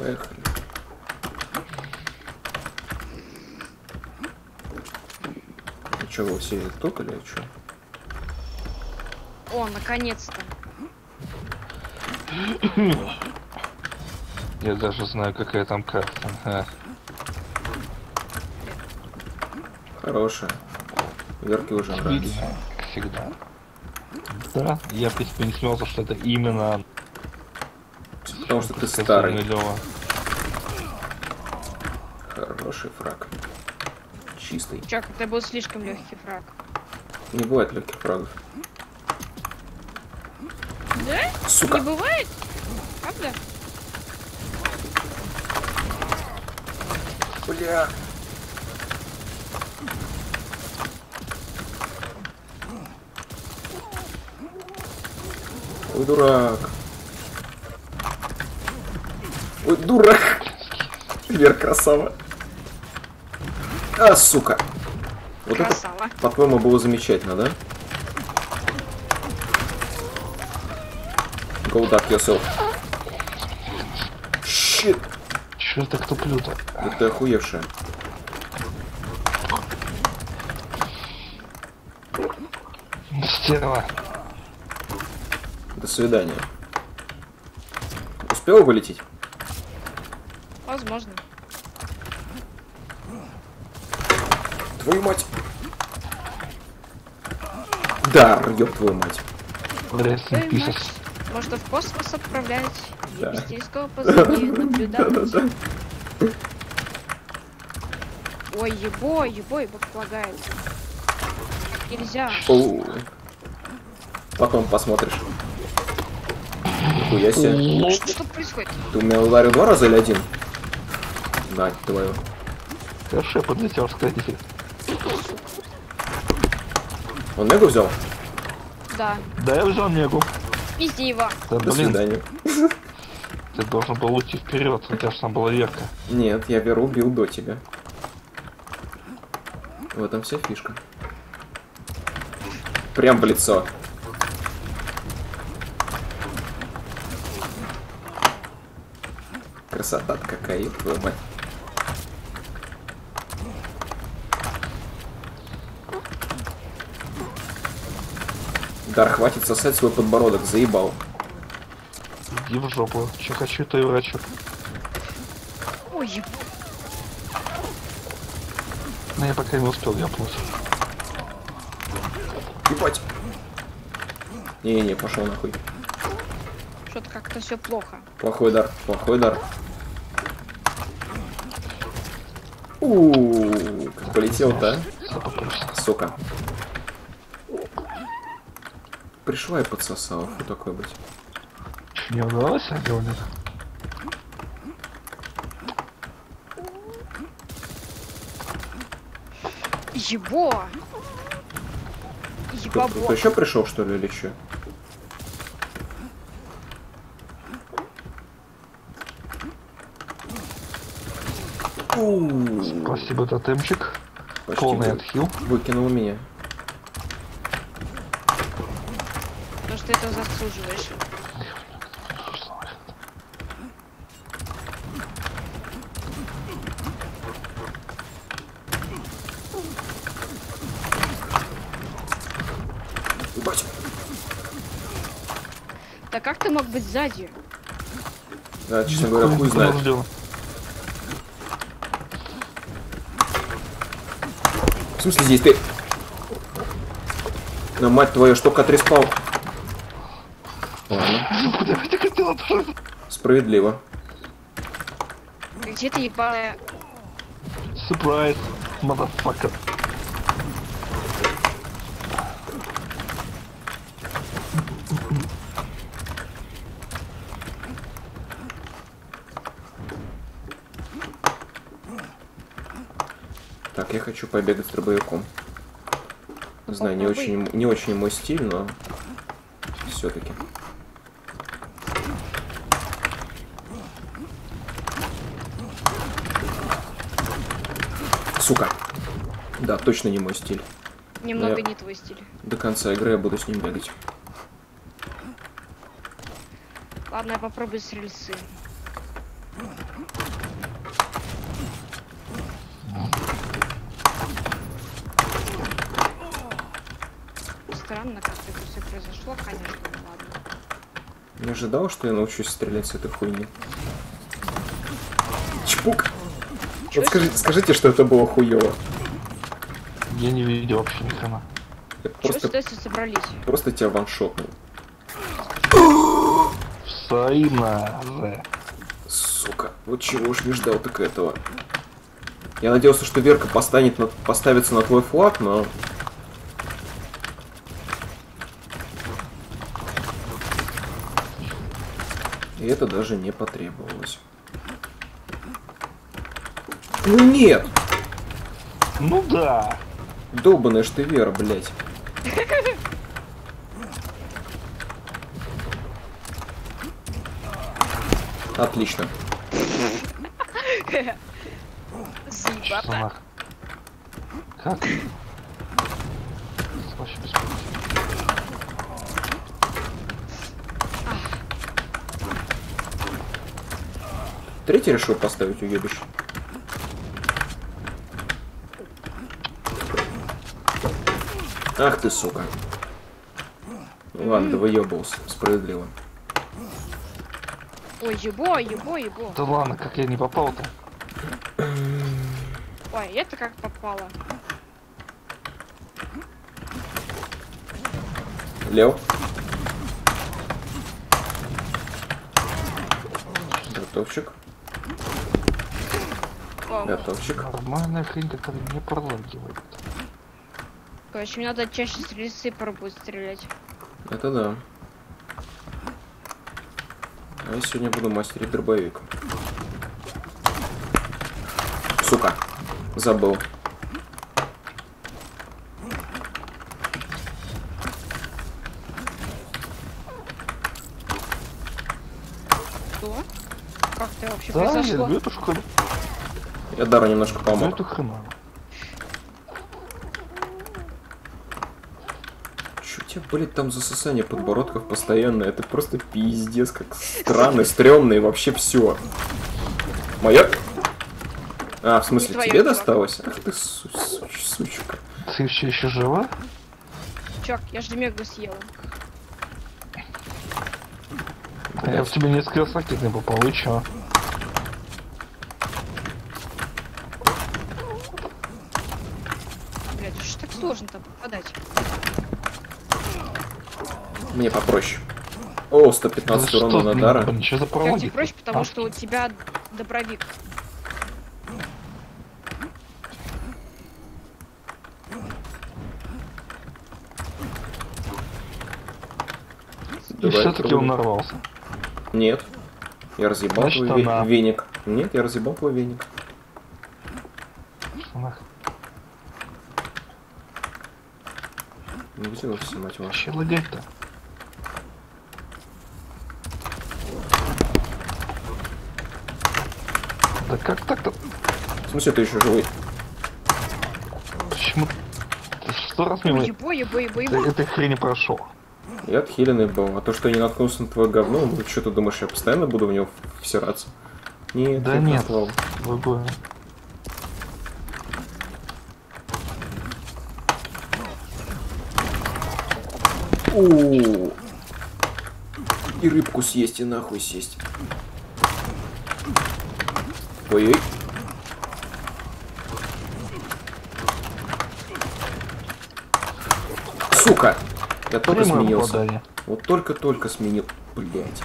Поехали. Ну что, вы все токали, а что? О, наконец-то. Я даже знаю, какая там карта. А, Хорошая. Верке уже нравится. всегда. Да, я, в принципе, не смелся, что это именно Потому что ты старый. Лёва. Хороший фраг. Чистый. Чак, это был слишком легкий фраг. Не бывает легких фрагов. Да? Сука! Не бывает? Правда? Бля! Ой, дурак. Ой, дурак. Вер, красава. А, сука. Вот Красава. это, по-твоему, было замечательно, да? Go duck yourself. Щит. Чё так туплю-то? Да ты охуевшая. Стерва. До свидания. Успела вылететь? Возможно. Твою мать. Да, ёб твою мать. Твою мать. Можно в космос отправлять. Да. Без телескопа позади наблюдать. Ой, ебой, ебой, бог полагает. Нельзя. Оу. Потом посмотришь. Нихуя себе. Что тут происходит? Ты у меня ударил два раза или один? Мать твою. Хорошо, я подлетел, сходите. Он Негу взял? Да. Да, я взял негу. Пизди его. Да, До блин, свидания. ты должен был уйти вперед, у тебя же там была верка. Нет, я Веру убил до тебя. В этом вся фишка. Прям в лицо. Красота какая, твою мать. Дар, хватит сосать свой подбородок, заебал. Иди в жопу. Че хочу, то и врачу. Ой, Но я пока не успел ляпнуть. Ебать. Не-не-не, пошел нахуй. что-то как-то все плохо. Плохой дар, плохой дар. Ууу, как полетел-то, а? Сука. Пришла и подсосала, что такое быть? Не удалось, а? Ебо! Кто- Кто Ебабо. еще пришел, что ли, или что? Спасибо, тотемчик. вы- отхил. выкинул меня. Потому что ты это заслуживаешь. Ебать. Да как ты мог быть сзади? Да, честно говоря, хуй знает. В смысле здесь ты? Ну, мать твою, что отреспал. Ладно, справедливо. Где ты ебаная? Surprise, motherfucker. Так, я хочу побегать с дробовиком. Знаю, не очень, не очень мой стиль, но все-таки. Сука. Да, точно не мой стиль. Немного я не твой стиль. До конца игры я буду с ним бегать. Ладно, я попробую с рельсы. Странно, как это все произошло, конечно, ладно. Не ожидал, что я научусь стрелять с этой хуйни. Чпук! Вот скажите, скажите, что это было хуево. Я не видел вообще ни хрена. Просто, сюда все собрались? просто тебя ваншотнул. Взаимно же. Сука, вот чего уж не ждал так этого. Я надеялся, что Верка поставит на, поставится на твой флаг, но... И это даже не потребовалось. Ну нет! Ну да. Долбаная ж ты Вера, блядь. Отлично. Как? Вообще. Третий решил поставить уебище. Ах ты, сука. Ну Ладно, да выебывался. Справедливо. Ой, ебо, ебо, ебо. Да ладно, как я не попал-то? Ой, это как попало. Лев. Готовчик. Готовчик. Нормальная хрень, которая не пролагивает. Короче, мне надо чаще стрельцы пробовать стрелять. Это да. А я сегодня буду мастерить дробовик. Сука. Забыл. Что? Как это вообще Да, я произошло? Я Дару немножко Ну помог. Тебя, блядь, там засосание подбородков постоянно? Это просто пиздец, как странно, стрёмно и вообще все. Моя... А, в смысле, тебе чувак. досталось? Ах ты, су- суч- сучка. Ты все еще жива? Чувак, я же мегу съела. А я в тебя несколько раз ракет не попал, и чё? Блядь, что ж так сложно там попадать? Мне попроще. О, 115 Да урона на Дара. блин, что за Как тебе проще, потому А, что у тебя добровик. И все-таки он нарвался. Нет. Я разъебал Значит, твой ве- она. веник. Нет, я разъебал твой веник. Нах- Не взялся, мать вашу. Вообще лагать-то? Как так-то? В смысле, ты еще живой? Почему? Ты сто раз мимо ебо, ебо, ебо, ебо. этой хрени прошел. Я отхиленный был. А то, что я не наткнулся на твое говно, ну что ты думаешь, я постоянно буду в него всираться? Нет, Да нет. Другое. У. И рыбку съесть, и нахуй сесть. Ой-ой. Сука! Я только Прямое сменился. попадание. Вот только-только сменил. Блять.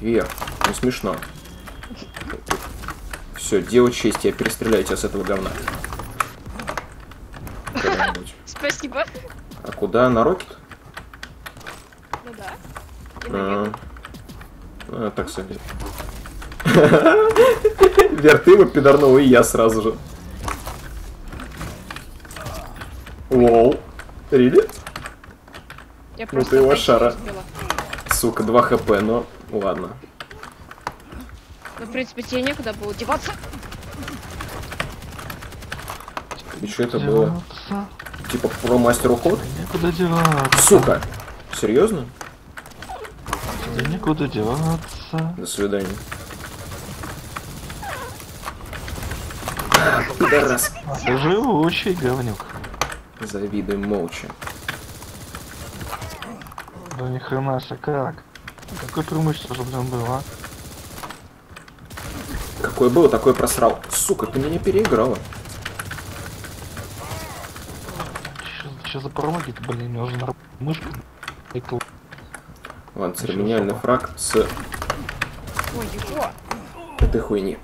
Вер, не смешно. Все, дело чести, я перестреляю тебя с этого говна. Спасибо. А куда? На рокет? Ну да. А, а, так себе. Вер, ты его пидорнул, и я сразу же. Лол. Рили? Я Ну ты его шара. Сука, 2 хп, но ладно. Ну, в принципе, тебе некуда было деваться. И что это было? Типа про мастер уход? Некуда деваться. Сука! Серьезно? Да некуда деваться. До свидания. Пидорас. Живучий говнюк. Завидуем молча. Да ни хрена себе, как? Какое преимущество же, блин, было, а? Какое было, такое просрал. Сука, ты меня переиграла. Че за промоги-то, блин, мне уже на мышку. Ладно, церемониальный фраг с Ой, его. этой хуйни.